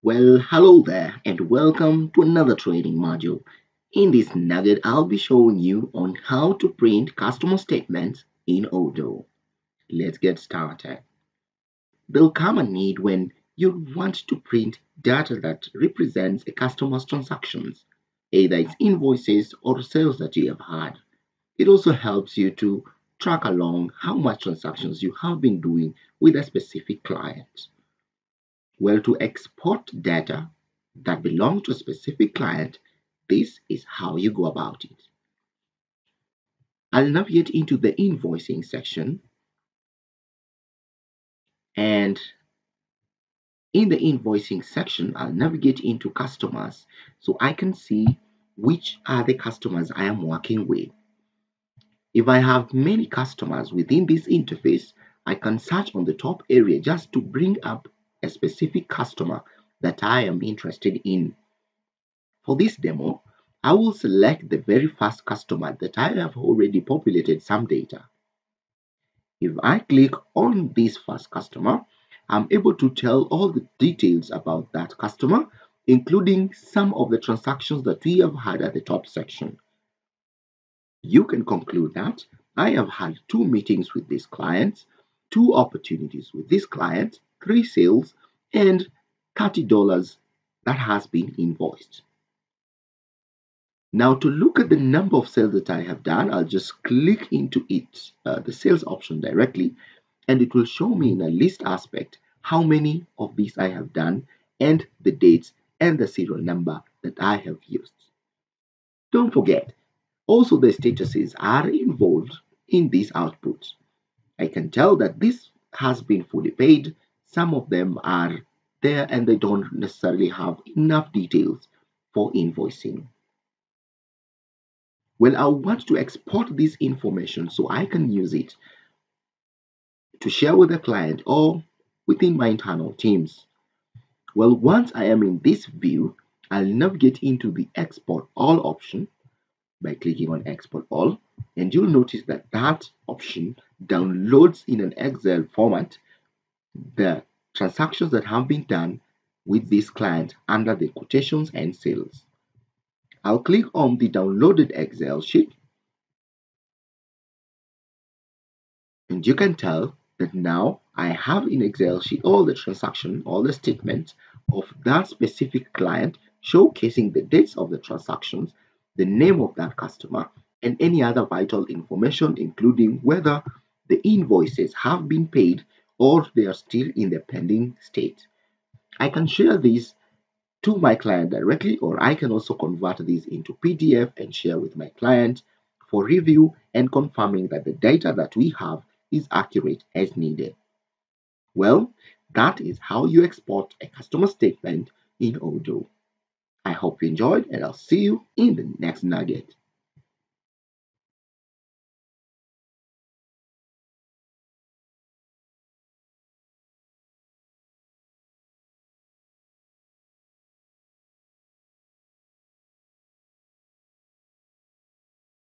Well, hello there and welcome to another training module. In this nugget, I'll be showing you on how to print customer statements in Odoo. Let's get started. There'll come a need when you want to print data that represents a customer's transactions, either it's invoices or sales that you have had. It also helps you to track along how much transactions you have been doing with a specific client. Well, to export data that belong to a specific client, this is how you go about it. I'll navigate into the invoicing section and in the invoicing section, I'll navigate into customers so I can see which are the customers I am working with. If I have many customers within this interface, I can search on the top area just to bring up a specific customer that I am interested in. For this demo, I will select the very first customer that I have already populated some data. If I click on this first customer, I'm able to tell all the details about that customer, including some of the transactions that we have had at the top section. You can conclude that I have had two meetings with this client, two opportunities with this client, three sales, and $30 that has been invoiced. Now to look at the number of sales that I have done, I'll just click into it, uh, the sales option directly, and it will show me in a list aspect how many of these I have done and the dates and the serial number that I have used. Don't forget, also the statuses are involved in these outputs. I can tell that this has been fully paid. Some of them are there and they don't necessarily have enough details for invoicing. Well, I want to export this information so I can use it to share with the client or within my internal teams. Well, once I am in this view, I'll navigate into the export all option by clicking on export all and you'll notice that that option downloads in an Excel format the transactions that have been done with this client under the quotations and sales. I'll click on the downloaded Excel sheet and you can tell that now I have in Excel sheet all the transaction, all the statements of that specific client showcasing the dates of the transactions, the name of that customer, and any other vital information including whether the invoices have been paid or they are still in the pending state. I can share these to my client directly or I can also convert these into PDF and share with my client for review and confirming that the data that we have is accurate as needed. Well, that is how you export a customer statement in Odoo. I hope you enjoyed and I'll see you in the next nugget.